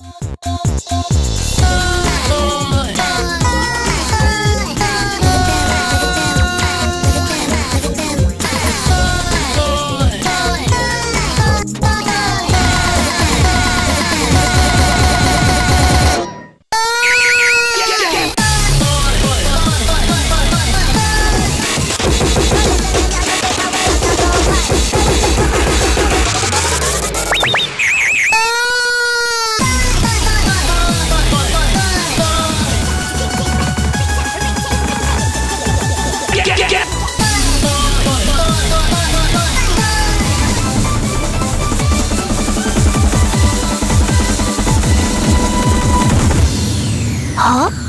you は